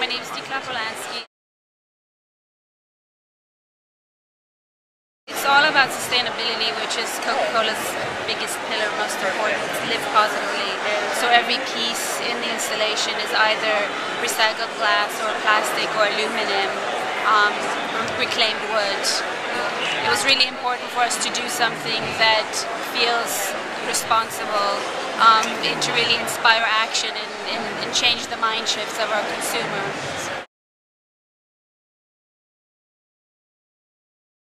My name is Dikla Polanski. It's all about sustainability, which is Coca-Cola's biggest pillar, most important. Live positively. So every piece in the installation is either recycled glass or plastic or aluminum, um, reclaimed wood. It was really important for us to do something that feels responsible um, and to really inspire action and, and, and change the mind shifts of our consumers.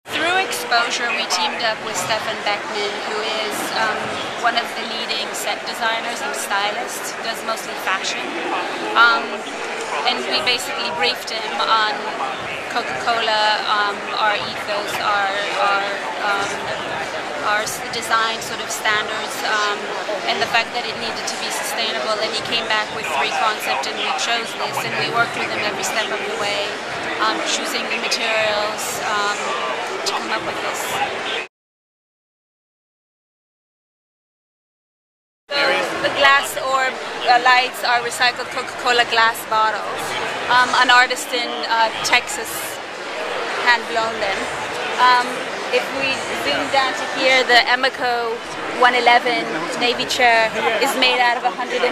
Through exposure, we teamed up with Stefan Beckman, who is um, one of the leading set designers and stylists, does mostly fashion. Um, and we basically briefed him on Coca-Cola, um, our ethos, our, our design sort of standards, um, and the fact that it needed to be sustainable. And he came back with three concepts, and we chose this, and we worked with him every step of the way, um, choosing the materials um, to come up with this. The glass orb uh, lights are recycled Coca-Cola glass bottles. Um, an artist in uh, Texas hand blown them. Um, if we zoom down to here, the Emeco 111 Navy chair is made out of 111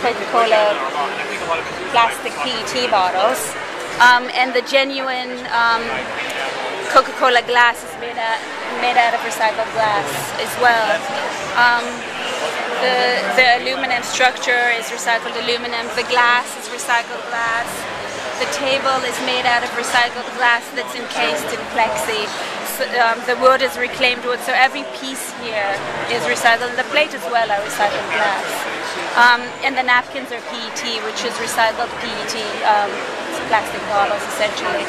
Coca-Cola plastic PET bottles. Um, and the genuine um, Coca-Cola glass is made out, made out of recycled glass as well. Um, the, the aluminum structure is recycled aluminum. The glass is recycled glass. The table is made out of recycled glass that's encased in plexi. Um, the wood is reclaimed wood, so every piece here is recycled. The plate as well are recycled glass. Um, and the napkins are PET, which is recycled PET, um, plastic bottles essentially.